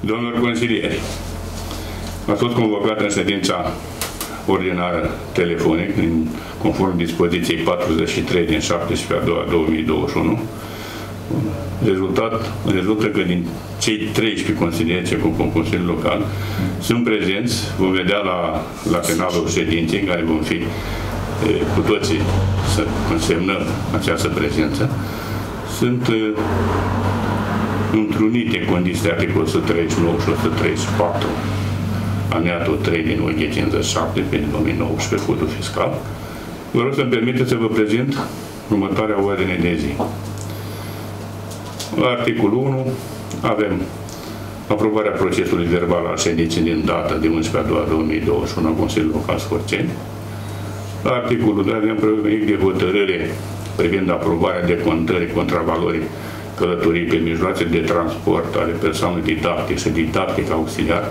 Domnilor consilieri, a fost convocat în ședința ordinară telefonic, în, conform dispoziției 43 din 17 a 2 2021. Rezultat, rezultă că din cei 13 consilieri ce compun Consiliul Local sunt prezenți, vom vedea la, la finalul ședinței, în care vom fi e, cu toții să consemnăm această prezență. Sunt e, întrunite condițiile articolul 139 și 134 alineatul 3 din UG 57 pe 2019 codul fiscal. Vă rog să-mi permiteți să vă prezint următoarea ordine de zi. La articolul 1 avem aprobarea procesului verbal al ședinței din data de 11 a 2 2021 a Consiliului Local Scorceni. La articolul 2 avem proiect de hotărâre privind aprobarea de contării contravalorii călătorii pe mijloace de transport ale persoanelor didactice și didactic auxiliar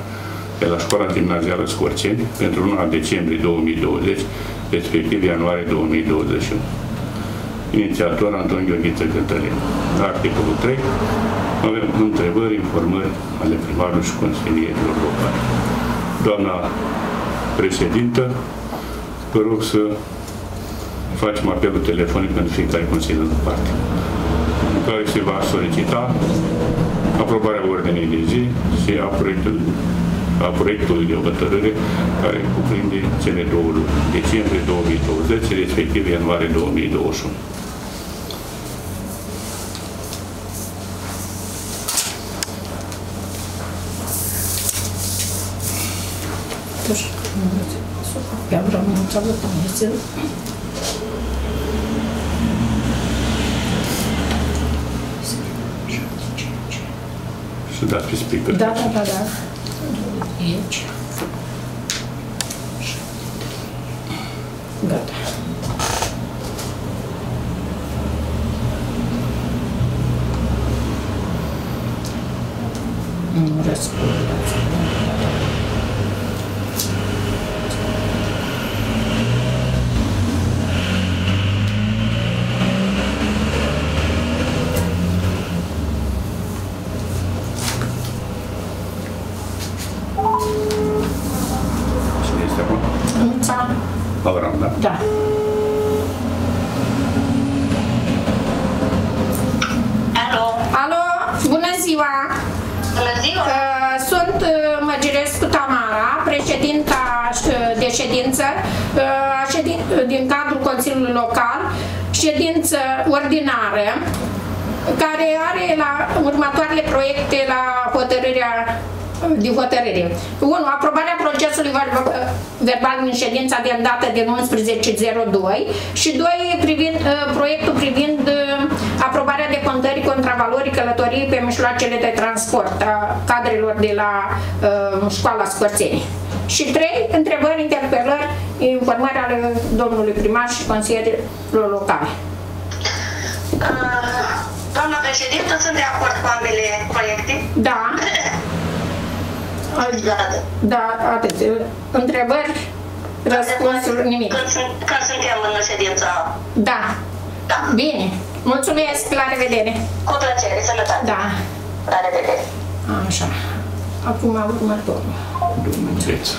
de la școala gimnazială Scorceni pentru luna decembrie 2020, respectiv ianuarie 2021. Inițiator Anton Gheorghiță Cătălin. La articolul 3 avem întrebări, informări ale primarului și consilierilor locali. Doamna președintă, vă rog să facem apelul telefonic pentru fiecare consiliu în parte, în care se va solicita aprobarea ordinii de zi și a proiectului a proiectului de hotărâre care cuprinde cele două luni, decembrie 2020, respectiv ianuarie 2021. Я брала целую комиссию. Să Сюда приспит. Да, да, да, да. Ну, да. Гад. Распорядок. Local, ședință ordinară, care are la următoarele proiecte la hotărârea de hotărâre. 1. Aprobarea procesului ver- verbal din ședința de îndată din 11.02 și 2. Privind, uh, proiectul privind uh, aprobarea de contării contravalorii călătoriei pe mijloacele de transport a cadrelor de la uh, școala Scărțenii. Și 3. Întrebări, interpelări, informări ale domnului primar și consilierilor locale. Uh, Doamna președintă, sunt de acord cu ambele proiecte. Da. Da, Da, atât. Întrebări, răspunsuri, nimic. Când, sunt, când suntem în ședința. Da. Da. Bine. Mulțumesc, la revedere. Cu plăcere, sănătate. Da. La revedere. Așa. Acum următorul. Domnul Greță.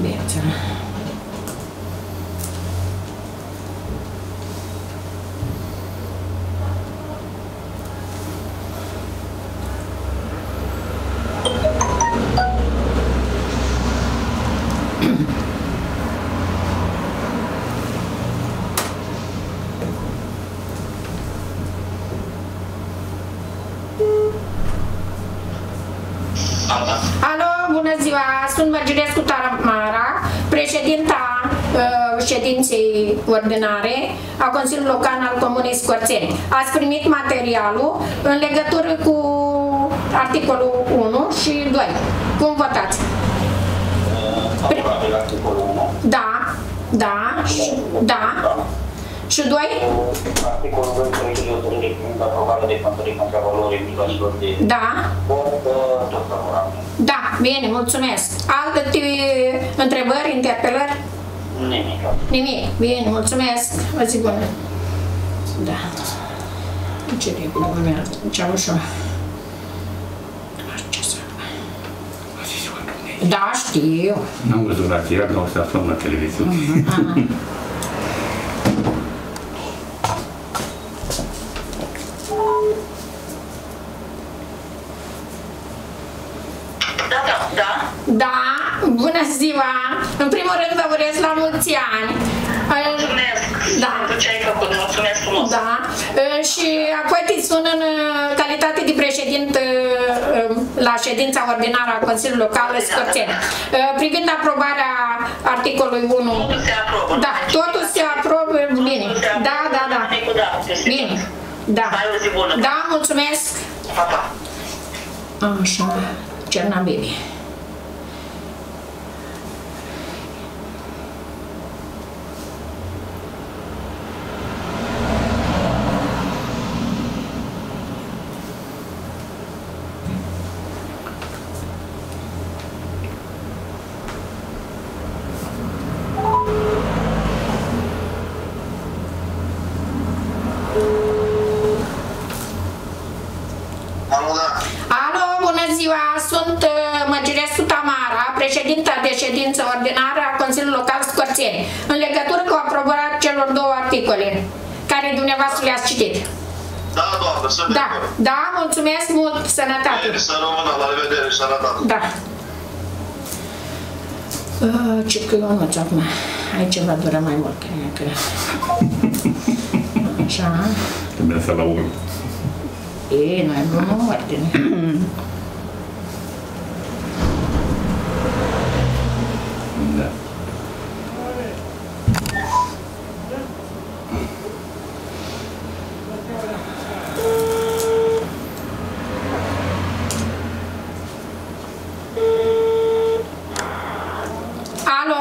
Bine. Alo, bună ziua! Sunt Mărgirescu Taramara, președinta uh, ședinței ordinare a Consiliului Local al Comunei Scorțeni. Ați primit materialul în legătură cu articolul 1 și 2. Cum votați? Aprobabil articolul 1. Da, da, și- da. Și 2? Articolul 2 proiectul de hotărâre privind aprobarea de contării contravalorii mijloacelor de Da. sport, uh, tot favorabil. Da, bine, mulțumesc. Alte uh, întrebări, interpelări? Nimic. Nimic. Bine, mulțumesc. O zi bună. Da. Ce repede urmează. Ce ușor. Ce să fac? Da, știu. N-am văzut la ziar, dar o să aflăm la televiziune. Ah. Da, da, da. Da, bună ziua! În primul rând vă urez la mulți ani. Mulțumesc Da. pentru ce ai făcut. Mulțumesc frumos. Da, Uh, și apoi te sun în uh, calitate de președinte uh, la ședința ordinară a Consiliului Local Scorțeni. Uh, Privind aprobarea articolului 1. Totul se aprobă. Da, totul se aprobă bine. Totul se aprobă. Da, da, da. Nicu, da, este Bine. Da. Ai o zi bună. Da, mulțumesc. Pa, pa. Așa, Cernabili. Articole, care dumneavoastră le-ați citit. Da, doamnă, sunt Da, de acord. da, mulțumesc mult, sănătate! Bine, Să rămână, la revedere și sănătate. Da. Uh, ce că eu nu acum. Aici va dura mai mult, cred că. Așa. Trebuie să la urmă. E, nu ai bună ordine. Da. Alo?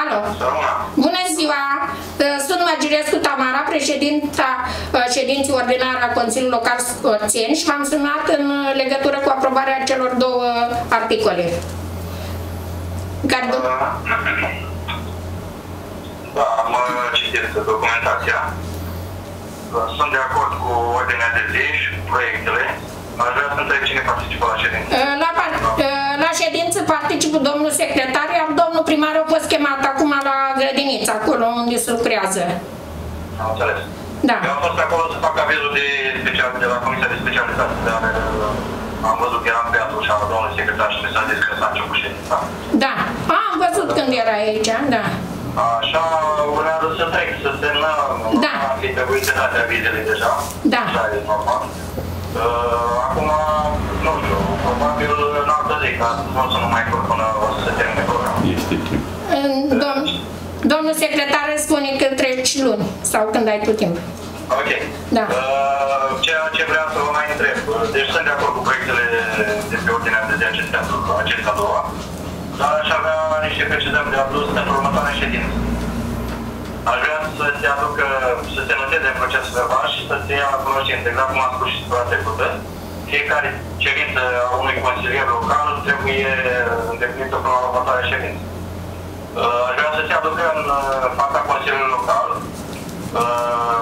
Alo? Să rămână. Bună ziua! Uh, Sunt Măgirescu Tamara, președinta uh, ședinții ordinare a Consiliului Local Scorțeni și v-am sunat în uh, legătură cu aprobarea celor două articole. Care, du- Da, am uh, citit documentația. Sunt de acord cu ordinea de zi și cu proiectele. Aș vrea să întreb cine participă la ședință. Uh, la, par- uh, la ședință participă domnul secretar, iar domnul primar a fost chemat acum la grădiniță, acolo unde se lucrează. Am înțeles. Da. Eu am fost acolo să fac avizul de, special, de la Comisia de Specialitate, dar uh, am văzut că eram pe atunci al domnului secretar și mi s-a zis că s-a început ședința. Da. A, am văzut când era aici, da. Așa urmează să trec, să semnăm. Da. Ar fi trebuit să dați avizele deja. Da. Așa e normal. Uh, acum, nu știu, probabil în altă zi, ca nu o să nu mai domnul secretar îți spune că treci luni sau când ai tu timp. Ok. Da. Uh, ceea ce vreau să vă mai întreb, uh, deci sunt de acord cu proiectele de pe ordinea de zi acestea, acestea a doua, dar aș avea niște precizări de adus pentru următoarea ședință. Aș vrea să se aducă, să se noteze în procesul verbal și să se ia la cunoștință, exact cum am spus și săptămâna trecută. Fiecare cerință a unui consilier local trebuie îndeplinită până la următoarea ședință. Uh, Aș vrea să se aducă în uh, fața Consiliului Local uh,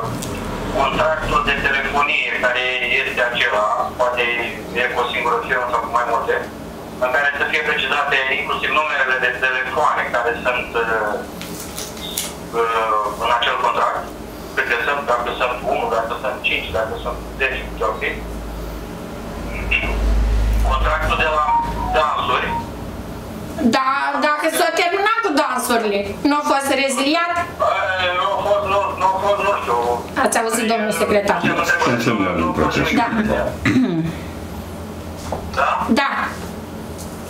contractul de telefonie care este acela, poate e cu o singură firmă sau cu mai multe, în care să fie precizate inclusiv numerele de telefoane care sunt uh, uh, în acel contract, câte sunt, dacă sunt 1, dacă sunt 5, dacă sunt 10, ce ar fi. Contractul de la dansuri, Da, dacă s-a terminat cu dansurile, nu a fost reziliat, uh, nu a fost, nu, nu a fost, nu știu, ați auzit domnul secretar. Se însemnează în proces. Da. Da? Da,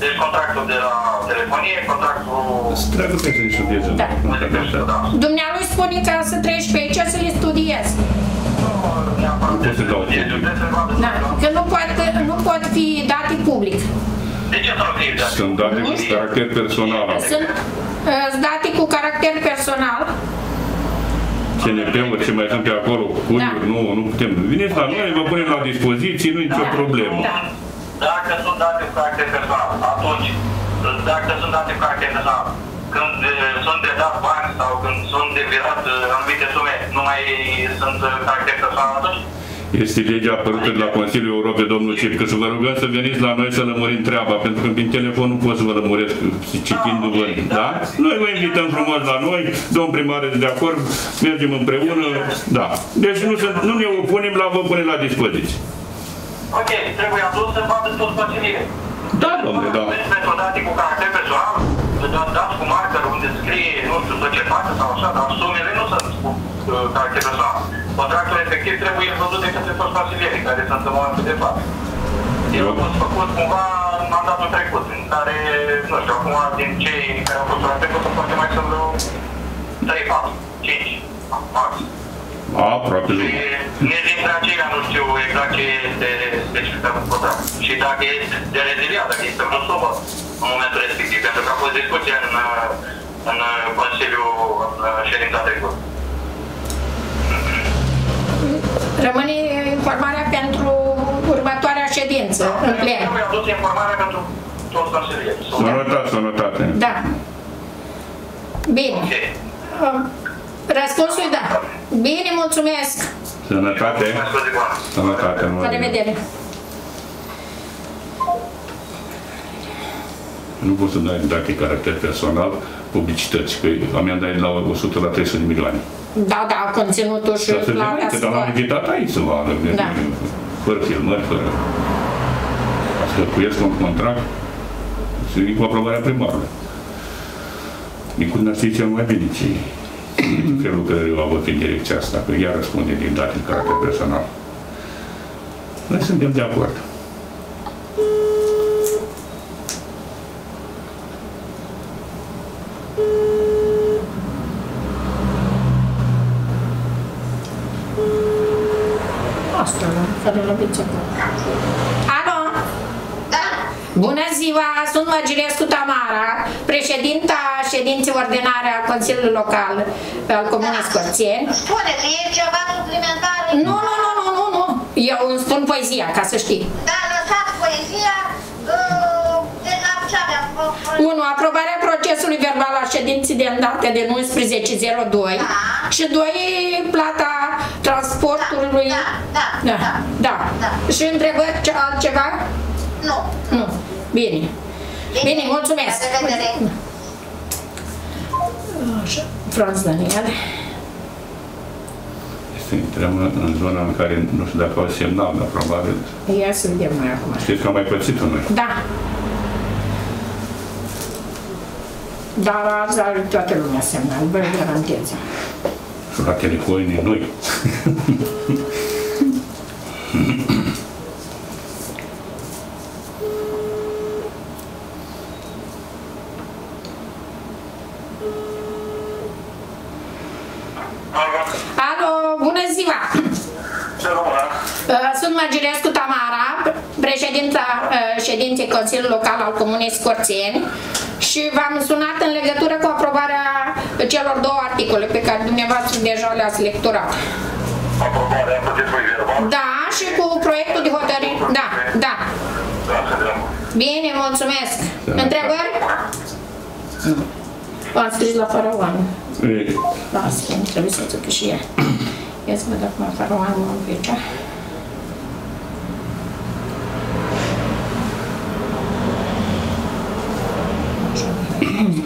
Deci contractul de la telefonie, contractul... Să treacă pe să-i studieze. Da. Da. dumnealui spune ca să treci pe aici să le studiezi. Pot să dau Da, că nu poate, nu pot fi date public. De ce să nu fie de Sunt date cu caracter personal. Sunt uh, date cu caracter personal. CNP-ul, ce mai sunt pe acolo, cuiuri, nu, nu putem. Veniți la noi, vă punem la dispoziție, nu e nicio Da. problemă. Da. Dacă sunt date cu caracter personal, atunci, dacă sunt date cu caracter personal, când uh, sunt de dat bani sau când sunt de virat uh, anumite sume, nu mai sunt uh, caracter personal atunci? Este legea apărută de la Consiliul Europei, domnul Cip, că să vă rugăm să veniți la noi să lămurim treaba, pentru că prin telefon nu pot să vă lămuresc citindu-vă, da? Noi vă invităm frumos la noi, domn primar este de acord, mergem împreună, da. Deci nu, sunt, nu ne opunem la vă pune la dispoziție. Ok, trebuie adus să facă tot consiliere. Da, domnule, da. Pentru date cu caracter personal, da- dați cu marker unde scrie, nu știu, societate sau așa, dar sumele nu sunt cu uh, caracter personal. Contractul efectiv trebuie văzut de către toți consilierii care sunt în momentul de față. El a fost făcut cumva în mandatul trecut, în care, nu știu, acum din cei care au fost la trecut, poate mai sunt vreo 3, 4, 5, maxim. Aproape Și lumea. nici dintre aceia nu știu exact ce este specificat în program. Și dacă este de reziliat, dacă este vreo sumă în momentul respectiv, pentru că a fost discuție în, în Consiliu, în ședința trecută. Rămâne informarea pentru următoarea ședință, în plen. Trebuie adus informarea pentru toți consilierii. S-a notat, s-a notat. eh. Da. Bine. Ok. Um, Răspunsul e da. Bine, mulțumesc. Sănătate. Mulțumesc, o zi bună. Sănătate. La mă. revedere. Nu poți să dai date caracter personal publicități, că amenda e de la 100 la 300 de milioane. Da, da, conținutul și Dar să plata vedem că se dar l-am poate. invitat aici să vadă, Da. fără filmări, fără... Să hărcuiesc un contract și cu aprobarea primarului. Nicuna știe cel mai bine ce ce fel lucrări au avut în direcția asta, că ea răspunde din date de caracter personal. Noi suntem de acord. Asta, care la viță. Alo? Da, Bună ziua, sunt Măgirescu Tamara, președinta ședinței ordinare a Consiliului Local al Comunei Scorțeni. spuneți, e ceva suplimentar? Nu, nu, nu, nu, nu, nu. Eu îmi spun poezia, ca să știi. Da, lăsați poezia. uh, Deci la ce aveam? 1. Aprobarea procesului verbal al ședinței de îndată de 11.02 Da. și 2. Plata transportului. Da, da, da, da. da. Da. Și întrebări ce altceva? Nu. Nu. Bine. Bine, mulțumesc. La revedere. Așa. Franz Daniel. Să intrăm în zona în care nu știu dacă au semnal, dar probabil Ia să vedem mai acum. știți că am mai pățit-o noi. Da. Dar azi are toată lumea semnal, vă garantez. Și la telefoane noi. Alo, bună ziua! Ce rămână? Uh, Sunt Măgirescu Tamara, președinta uh, ședinței Consiliului Local al Comunei Scorțeni și v-am sunat în legătură cu aprobarea celor două articole pe care dumneavoastră deja le-ați lecturat. Aprobarea procesului verbal. Da, și cu proiectul de hotărâre. Da, da. Da, să vedem. Bine, mulțumesc. Întrebări? V-am scris la faraon. E, Lasă, trebuie să țăcă și ea. Ia să văd acum faraonul un pic.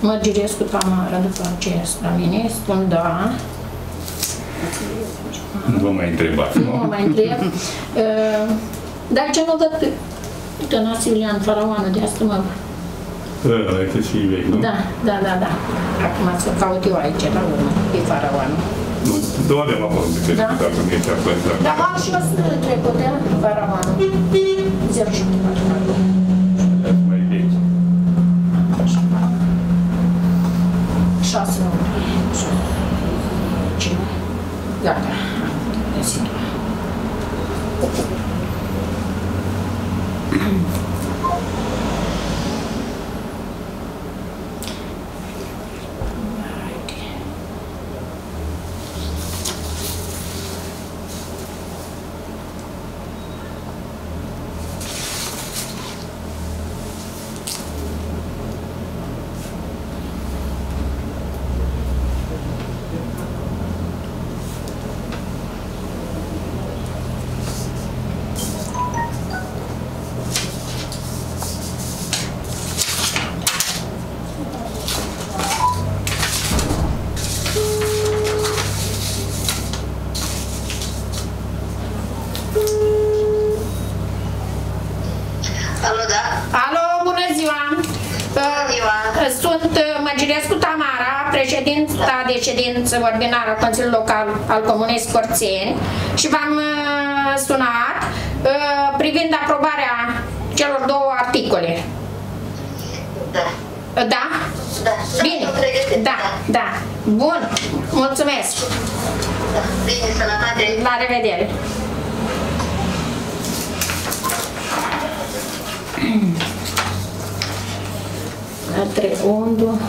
Mărgirescu Tamara după acesta vine, spun da. Nu vă mai întrebați, Nu nu? mă mai întreb. Uh, Dar ce nu văd pe Tănase Iulian, faraonul de asta mă... Ăla este și vechi, nu? Da, da, da, da. Acum să caut eu aici, la urmă, pe faraonul. Nu, doar de la urmă, de Da. dacă nu este acolo. Dar am și o să trecut de faraonul. Zero și Mai vechi. Șase ori. Cine? Gata. Găsit. Magirescu Tamara, președinta de ședință ordinară a Consiliului Local al Comunei Scorțeni și v-am uh, sunat uh, privind aprobarea celor două articole. Da. Uh, Da? Da. Bine. sunt pregătit. Da, da. Bun. Mulțumesc. Da. Bine, sănătate. La revedere. Atre, Ondu,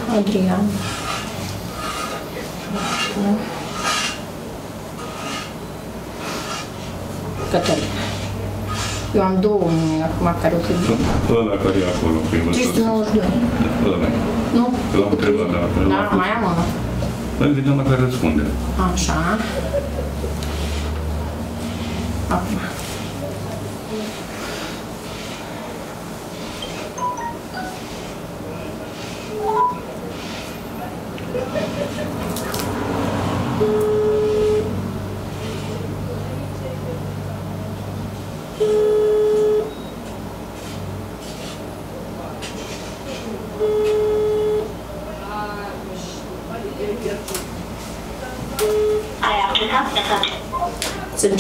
Adrian. Cătălin. Eu am două nume acum care o trebuie. Ăla care e acolo, primul sus. 392. Ăla e. Nu? L-am întrebat, dar Da, mai am unul. Păi vedem la care răspunde. Așa. Acum.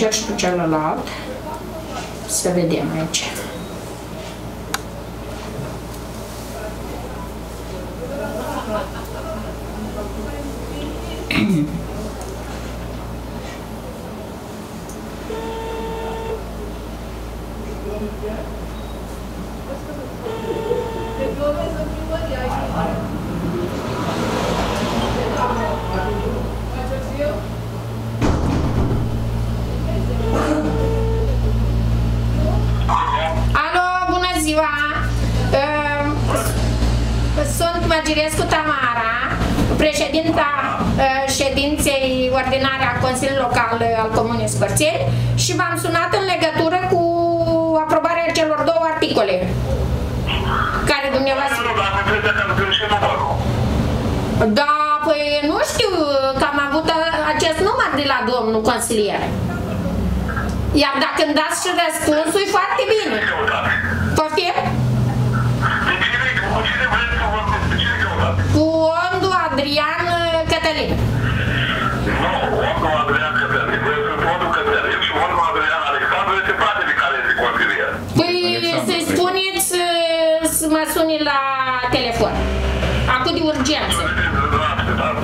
Să încerc și cu celălalt. Să vedem aici. Alo, bună ziua! Ehm, Sunt Măgirescu Tamara, președinta eh, ședinței ordinare a Consiliului Local al Comunei Spărțeni și v-am sunat în legătură cu aprobarea celor două articole care dumneavoastră... Nu, dar nu trebuie că nu și numărul. Da, păi nu știu că am avut a- acest număr de la domnul consilier. Iar dacă îmi dați și răspunsul, e foarte bine. Căutați. Poftim? De cine, cu cine vreți să vorbiți? De cine căutați? Cu Ondu Adrian Cătălin. Nu, Ondu Adrian Cătălin. Eu sunt Ondu Cătălin și Ondu Adrian Alexandru este frate de care este consilier. Păi Alexandru, să-i cred. spuneți uh, să mă suni la telefon. Acum de urgență.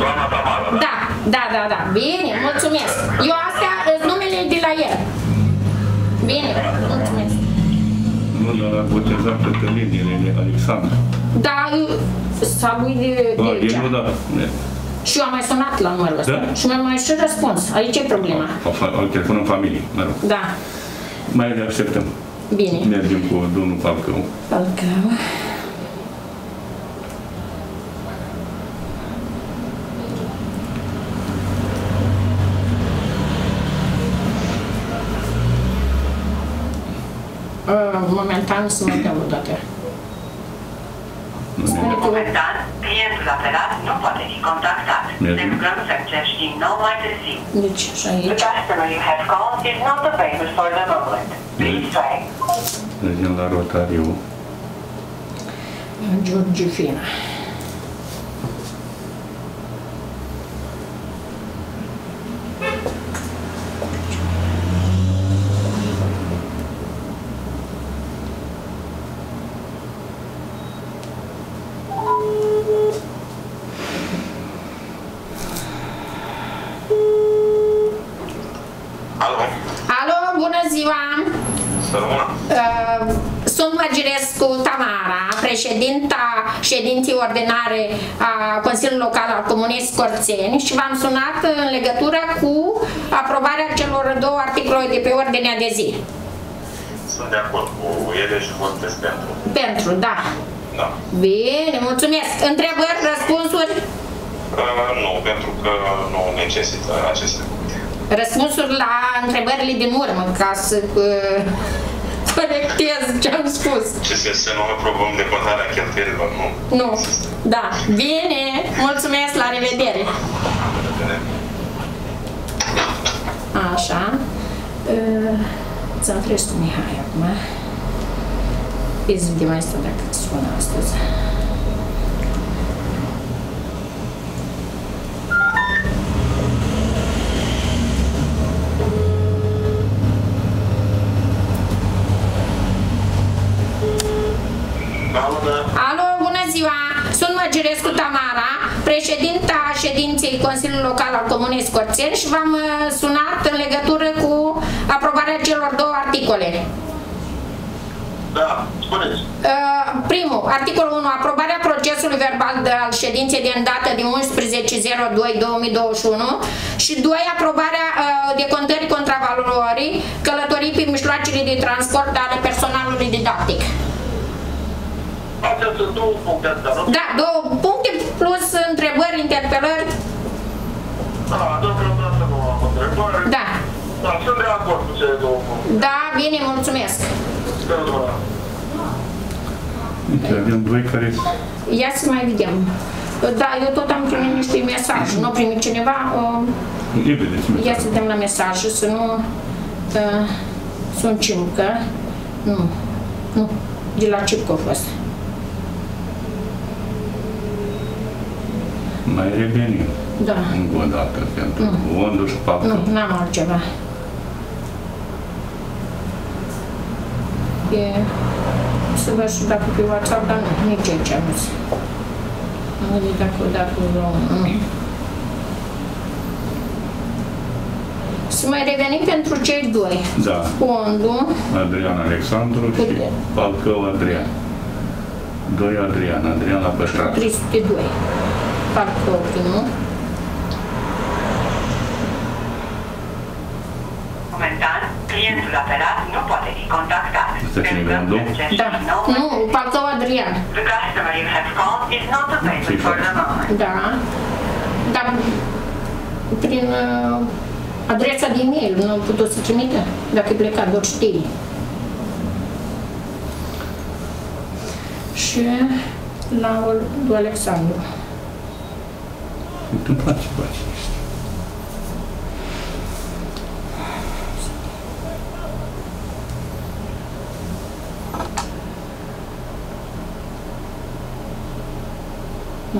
Doamna Tamara, da? Da, da, da, da. Bine, mulțumesc. Eu astea sunt numele de la el. Bine, mulțumesc. Nu, dar l-a botezat Cătălin, el e Alexandru. Da, uh, sau lui de, Da, de el aici. nu da. Și eu am mai sunat la numărul ăsta. Da? Și mi-am mai și răspuns. Aici e problema. Au, fa- au telefon în familie, mă rog. Da, Mai le așteptăm. bine. Mergem cu domnul Palcău. Falcao. Uh, Momentan să mă dau o dată. Nu ne Momentan, clientul apelat nu poate fi contactat. Mergem. Ne rugăm să încerci din nou mai târziu. Deci, și The aici. customer you have called is not available for the moment. Please try. mergem la Rotariu. George Fina. Alo? Alo, bună ziua! Să rămână. Uh, Sunt Măgirescu Tamara, președinta ședinței ordinare a Consiliului Local al Comunei Scorțeni și v-am sunat în legătură cu aprobarea celor două articole de pe ordinea de zi. Sunt de acord cu ele și votez pentru. Pentru, da. Da. Bine, mulțumesc. Întrebări, răspunsuri? Uh, nu, pentru că nu necesită aceste puncte. Răspunsuri la întrebările din urmă, ca să uh, corectez ce am spus. Ce să, să nu aprobăm decotarea cheltuielilor, nu? Nu, da. Bine, mulțumesc, la revedere. Așa. Uh, Ți-am trăit cu Mihai acum. Îi zi de mai asta dacă sună astăzi. Alo, da. Alo, bună ziua! Sunt Măgirescu Tamara, președinta ședinței Consiliului Local al Comunei Scorțeni și v-am uh, sunat în legătură cu aprobarea celor două articole. Da, spuneți. Uh, primul, articolul 1, aprobarea procesului verbal de, al ședinței de îndată din 11.02.2021 și 2, aprobarea uh, decontării contravalorii călătorii pe mijloacele de transport ale personalului didactic. Astea sunt două puncte astea, nu? Da, două puncte plus întrebări, interpelări. Da, deocamdată nu am întrebare. Da. Da, sunt de acord cu cele două puncte. Da, bine, mulțumesc. Da. Deci avem doi care... Ia să mai vedem. Da, eu tot am primit niște mesaje. Nu a primit cineva? Uh, E vedeți, Ia să dăm la mesaje, să nu uh, sunt cimcă. Nu, nu, de la Cipcă a fost. Mai revenim Da, încă o dată pentru Ondu și Papă. nu, n-am altceva. E, să văd și dacă pe WhatsApp, dar nu, nici aici am zis. Am gândit dacă, dacă vreau, nu. Să mai revenim pentru cei doi. Da, Fondul, Adrian Alexandru și Uite. Palcău Adrian. Doi Adrian, Adrian la păstrat. 302. Parcă primul. Momentan, clientul apelat nu poate fi contactat. Asta ce nivelul doi? Da. Nu, Palcău Adrian. The customer you have called is not available for the moment. Da. Dar prin uh, adresa de e-mail nu am putut să trimită, dacă e plecat, doar știi. Și la lui Alexandru. Întâmplat ceva ce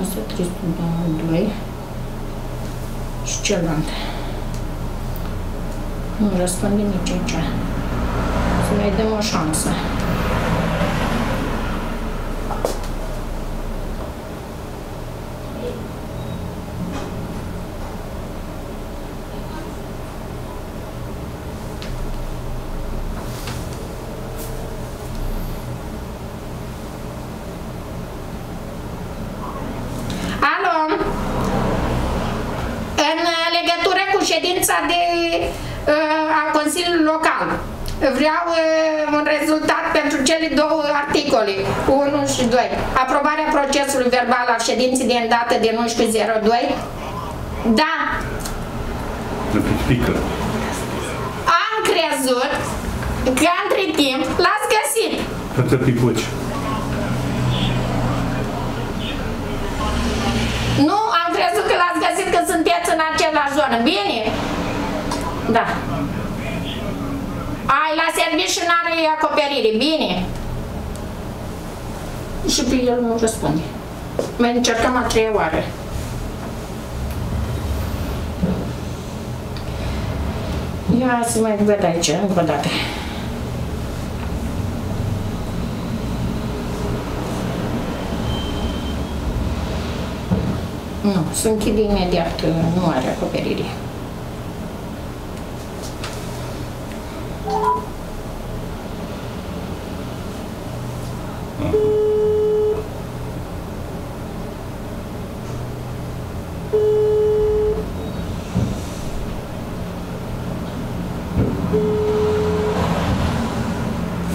Asta 302 și celălalt. Nu răspunde nici aici. Să mai dăm o șansă. Alo? În legătură cu ședința de, uh, a Consiliului Local, vreau uh, un rezultat pentru cele două articole, 1 și 2. Aprobarea procesului verbal al ședinței de îndată din 11.02. Da, Pică. am crezut că între timp l-ați găsit. Toată pipuci. Nu, am crezut că l-ați găsit că sunteți în același zonă. Bine? Da. Ai, la serviciu n-are acoperire. Bine. Și pe el nu răspunde. Mai încercăm a treia oară. Ia să mai văd aici încă o dată. Nu, se închide imediat, nu are acoperire.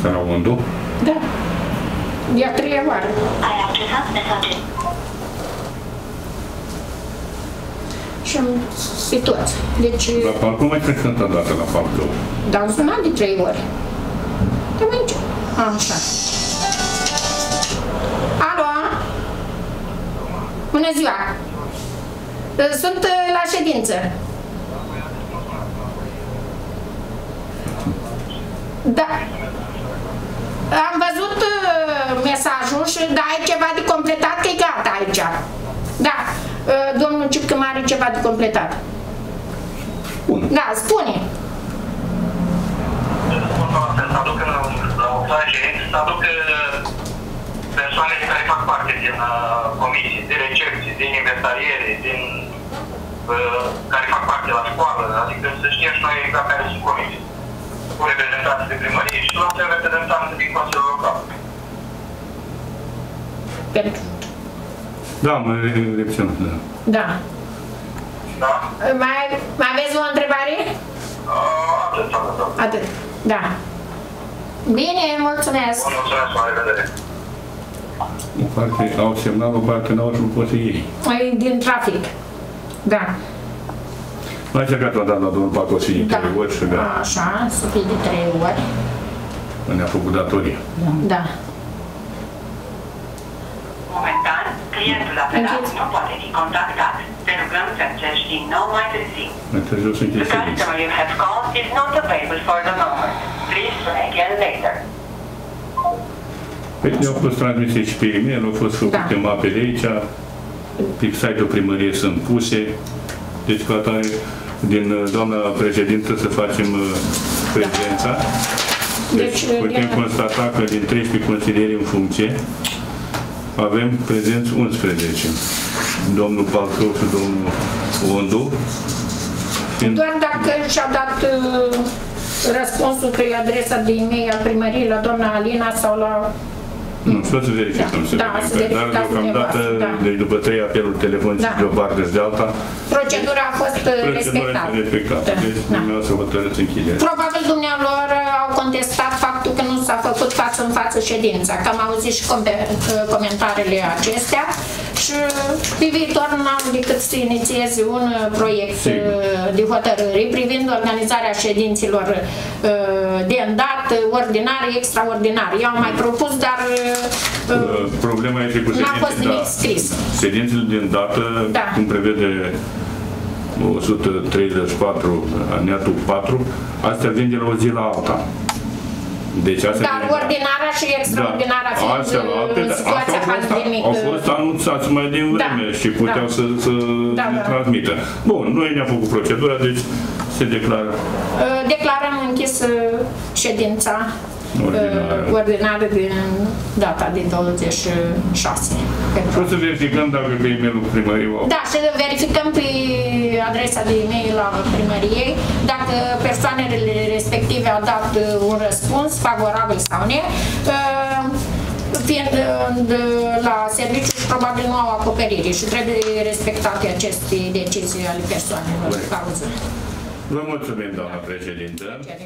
Sara Ondu. Da. E a treia oară. I have just sent messages. Și am pe toți. Deci, La Palcău mai frecvent o dată la Palcău. dar am sunat de trei ori. Dar mai nici. Așa. Alo? Bună ziua! Sunt uh, la ședință. Da. Am văzut uh, mesajul și da, ai ceva de completat, că e gata aici. Da. Uh, domnul Cipcă mai are ceva de completat. Bun. Da, spune. Să aducă la, la o plajă, să aducă persoane parte din uh, comisii, din recepții, din inventariere, din uh, care fac parte la școală, adică să știm și noi exact care sunt comisii. Cu reprezentanții de primărie și la fel reprezentanții din Consiliul Local. Pentru... Da, mai reținut, da. Da. Da? Mai, mai aveți o întrebare? Uh, atât, atât, atât. Atât. Da. Bine, mulțumesc. Vă mulțumesc, la revedere. O parte au semnat, o parte n-au și nu pot să iei. Mai din trafic. Da. Mai încercat o dată la domnul Pacosi de Da. trei ori și gata. Așa, să fie de trei ori. Ne-a făcut datoria. Da. Momentan, clientul apelat Închis. nu poate fi contactat. Te rugăm să încerci din nou mai târziu. Mai târziu să The închei ședința. customer you have called is not available for the moment. Please try again later. Păi ne-au fost transmise și pe e-mail, au fost făcute Da. mapele aici, pe site-ul primăriei sunt puse, deci ca atare, din uh, doamna președintă să facem uh, prezența. Deci, Deci, putem din- constata că din 13 consilieri în funcție avem prezenți 11. Domnul Palcău și domnul Ondu. Fiind, Doar dacă și-a dat uh, răspunsul pe adresa de e-mail a primăriei la doamna Alina sau la... nu, să să verificăm. Da, să da, vedem, să că- Dar verificați deocamdată, dumneavoastră, da. deci după trei apeluri telefonice Da. de o parte și de alta, Procedura a fost uh, procedura respectată. este respectată. Da, Deci da. dumneavoastră hotărâți închiderea. Probabil dumnealor au contestat faptul că nu s-a făcut față în față ședința, că am auzit și com- comentariile acestea și pe viitor n-am decât să inițieze un uh, proiect Sigur. uh, de hotărâri privind organizarea ședinților uh, de îndat, ordinare, extraordinare. Eu am mai propus, dar uh, Uh, Problema este cu N-a fost ședințele, nimic scris. Ședințele din dată, Da. cum prevede 134, alineatul 4, astea vin de la o zi la alta. Deci astea dar vin- ordinarea și extraordinarea Da, fiind astea la alte, uh, dar situația astea au fost, pandemică. au fost anunțați mai din vreme Da, și puteau da. să, să Da, ne da. transmită. Bun, noi ne-am făcut procedura, deci se declară Uh, Declarăm închis uh, ședința Ordinară. uh, ordinară din data de 26. Și o să verificăm dacă pe e-mailul primăriei au Da, și verificăm pe adresa de e-mail a primăriei dacă persoanele respective au dat uh, un răspuns favorabil sau nu. Uh, Fiind uh, la serviciu și probabil nu au acoperire și trebuie respectate aceste decizii ale persoanelor în cauză. Vă mulțumim, doamna președintă. Chiar.